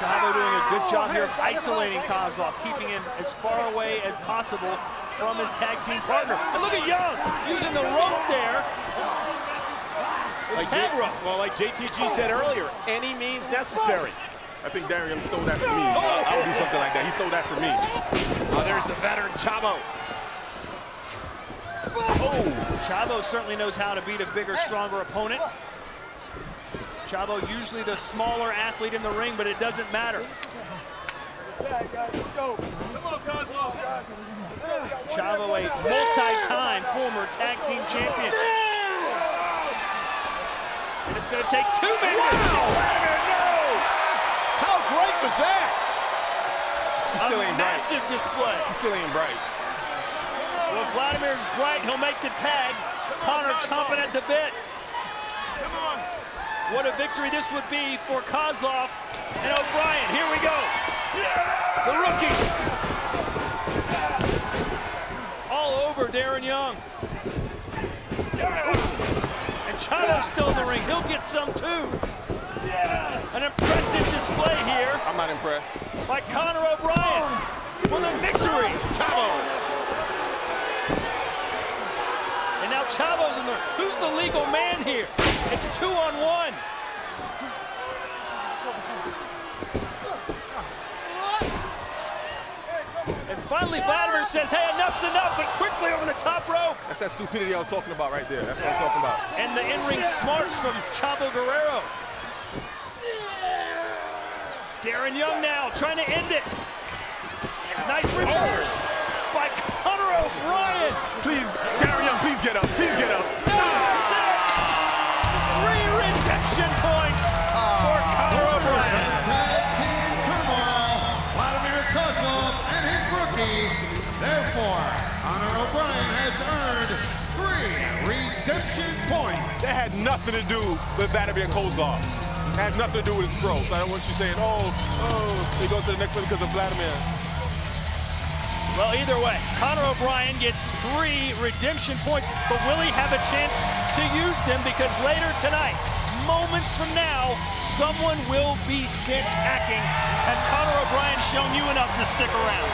Chavo doing a good job here of oh, isolating Kozlov, keeping him as far away as possible from his tag team partner. And look at Young using the rope there. Like tag rope. well, like JTG said earlier, any means necessary. I think Darren stole that from me. Oh! I would do something like that. He stole that from me. Oh, there's the veteran Chavo. Oh, Chavo certainly knows how to beat a bigger, stronger opponent. Chavo usually the smaller athlete in the ring, but it doesn't matter. Chavo, a multi-time former tag team champion. And it's going to take two minutes. How great was that? he still A ain't bright. massive display. He still ain't bright. Well, Vladimir's bright. He'll make the tag. Conor chomping at the bit. What a victory this would be for Kozlov and O'Brian. Here we go. The rookie. All over Darren Young. And Chavo's still in the ring. He'll get some too. An impressive display here I'm not impressed. by Conor O'Brian for the victory. Chavo. And now Chavo's in there. Who's the legal man here? It's two on one. And finally, Vladimir says, hey, enough's enough, but quickly over the top rope. That's that stupidity I was talking about right there. That's what I'm talking about. And the in-ring smarts from Chavo Guerrero. Darren Young now trying to end it. Nice reverse by Conor O'Brian. Redemption points. That had nothing to do with Vladimir Kozlov. It had nothing to do with his growth. I don't want you saying, oh, oh, they goes to the next one because of Vladimir. Well, either way, Conor O'Brian gets three redemption points, but will he have a chance to use them? Because later tonight, moments from now, someone will be sent packing. Has Conor O'Brian shown you enough to stick around?